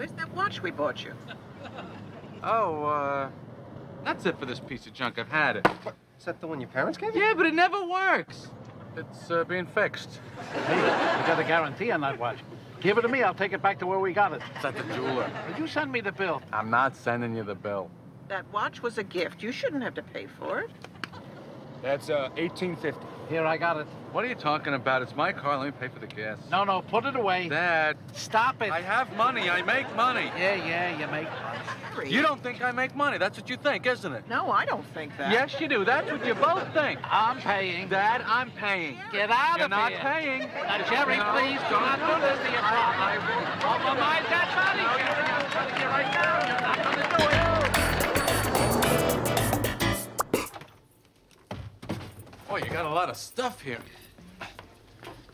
Where's that watch we bought you? Oh, uh, that's it for this piece of junk. I've had it. Is that the one your parents gave you? Yeah, but it never works. It's uh, being fixed. Hey, you got a guarantee on that watch. Give it to me. I'll take it back to where we got it. It's at the jeweler. Did you send me the bill? I'm not sending you the bill. That watch was a gift. You shouldn't have to pay for it. That's uh, 1850. Here, I got it. What are you talking about? It's my car. Let me pay for the gas. No, no, put it away. Dad, Stop it. I have money. I make money. Yeah, yeah, you make money. Jerry. You don't think I make money. That's what you think, isn't it? No, I don't think that. Yes, you do. That's what you both think. I'm paying. Dad, I'm paying. Get out of there. You're not paying. Now, Jerry, No. please do not do this to your car. Compromise that money, Jerry. I'm telling you right now, you're not going to do it. Got a lot of stuff here.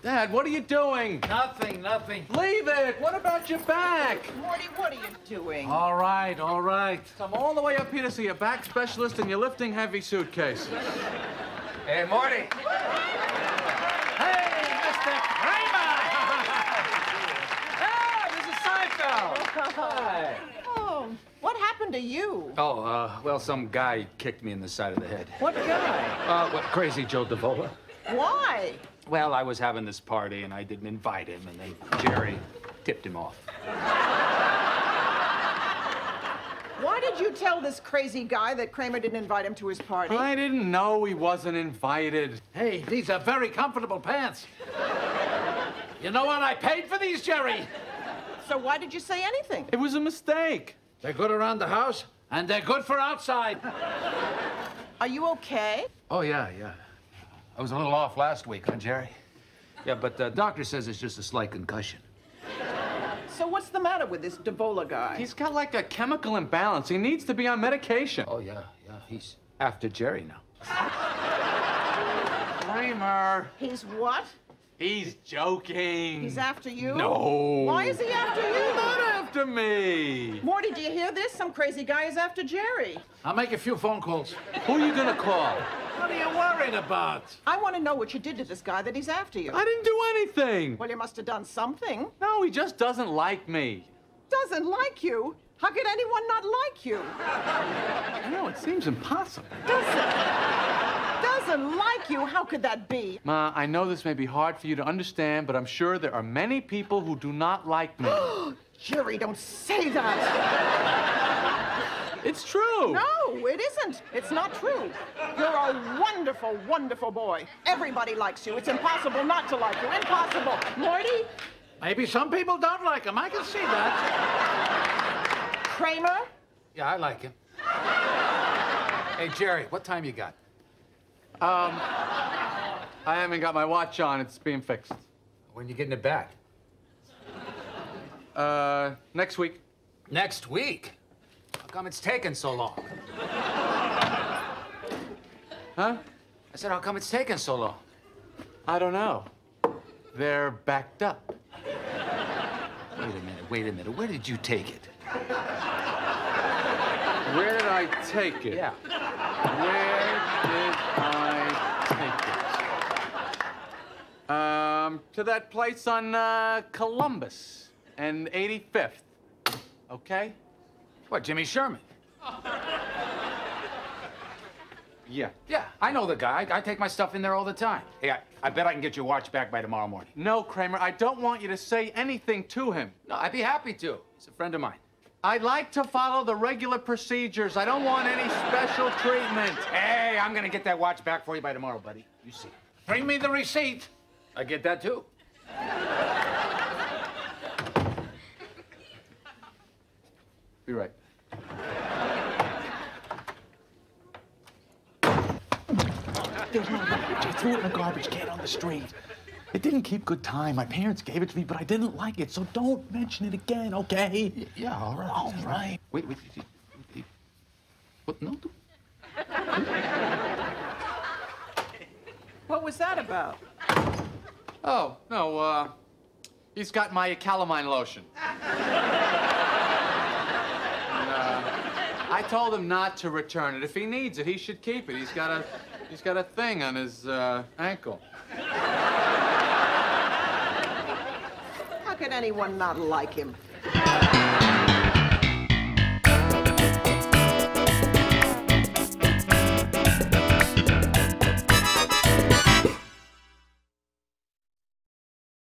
Dad, what are you doing? Nothing, nothing. Leave it. What about your back? Morty, what are you doing? All right, all right. Come all the way up here to see a back specialist and you're lifting heavy suitcases. Hey, Morty. Hey, Mr. Kramer! Ah, this is Seinfeld. Hi. Oh, happened to you? Oh, uh, well, some guy kicked me in the side of the head. What guy? Uh, what, crazy Joe Davola? Why? Well, I was having this party and I didn't invite him, and they, Jerry tipped him off. Why did you tell this crazy guy that Kramer didn't invite him to his party? I didn't know he wasn't invited. Hey, these are very comfortable pants. You know what? I paid for these, Jerry. So why did you say anything? It was a mistake. They're good around the house, and they're good for outside. Are you okay? Oh, yeah, yeah. I was a little off last week, huh, Jerry? Yeah, but the doctor says it's just a slight concussion. So what's the matter with this Davola guy? He's got like a chemical imbalance. He needs to be on medication. Oh, yeah, yeah. He's after Jerry now. Kramer. He's what? He's joking. He's after you? No. Why is he after you? Not after me. Morty, do you hear this? Some crazy guy is after Jerry. I'll make a few phone calls. Who are you gonna call? What are you worried about? I want to know what you did to this guy that he's after you. I didn't do anything. Well, you must have done something. No, he just doesn't like me. Doesn't like you? How could anyone not like you? I know, it seems impossible. Doesn't like you? How could that be? Ma, I know this may be hard for you to understand, but I'm sure there are many people who do not like me. Jerry, don't say that. it's true. No, it isn't. It's not true. You're a wonderful, wonderful boy. Everybody likes you. It's impossible not to like you. Impossible. Morty, Maybe some people don't like him. I can see that. Kramer, Yeah, I like him. hey, Jerry, what time you got? Um, I haven't got my watch on. It's being fixed. When you getting it back? Uh, next week. Next week. How come it's taken so long? Huh? I said, how come it's taken so long? I don't know. They're backed up. Wait a minute, wait a minute. Where did you take it? Where did I take it? Yeah. Where did I take it? Um, to that place on uh, Columbus and 85th. Okay? What, Jimmy Sherman? Yeah. Yeah, I know the guy. I, I take my stuff in there all the time. Hey, I, I bet I can get your watch back by tomorrow morning. No, Kramer, I don't want you to say anything to him. No, I'd be happy to. He's a friend of mine. I'd like to follow the regular procedures. I don't want any special treatment. Hey, I'm gonna get that watch back for you by tomorrow, buddy. You see. Bring me the receipt. I get that too. Be right. There's no luggage. I threw it in a garbage can on the street. It didn't keep good time. My parents gave it to me, but I didn't like it, so don't mention it again, okay? Yeah, all right. All right. Wait, wait, wait, wait. What? No. what was that about? Oh, no, uh, he's got my calamine lotion. And, uh, I told him not to return it. If he needs it, he should keep it. He's got a, he's got a thing on his uh, ankle. How could anyone not like him?